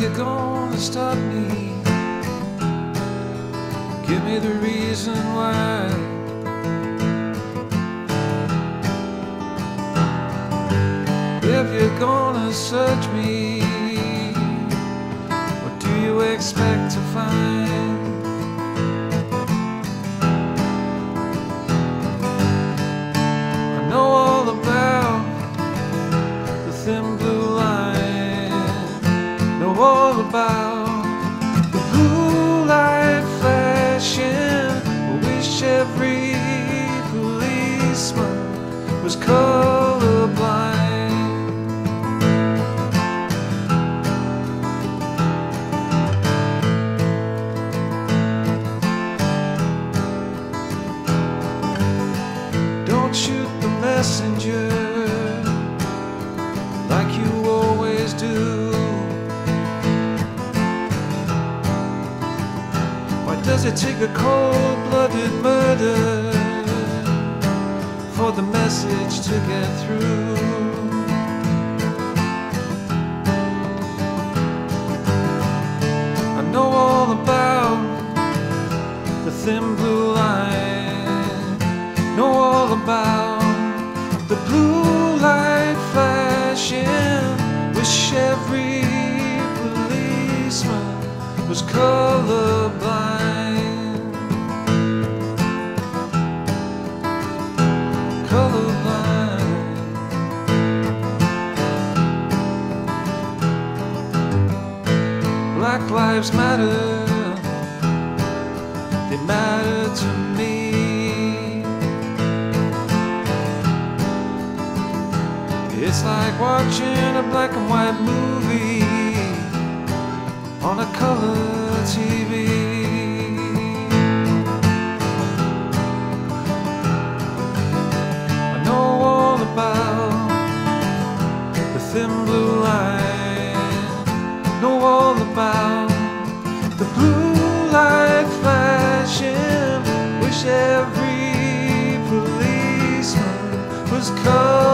you're gonna stop me, give me the reason why. If you're gonna search me, what do you expect to find? About the blue light flashing. I wish every policeman was colorblind. Don't shoot the messenger does it take a cold blooded murder for the message to get through? I know all about the thin blue line know all about the blue light flashing. Wish every Black lives matter. They matter to me. It's like watching a black and white movie on a color TV. I know all about the thin blue line, know all every policeman was colorblind.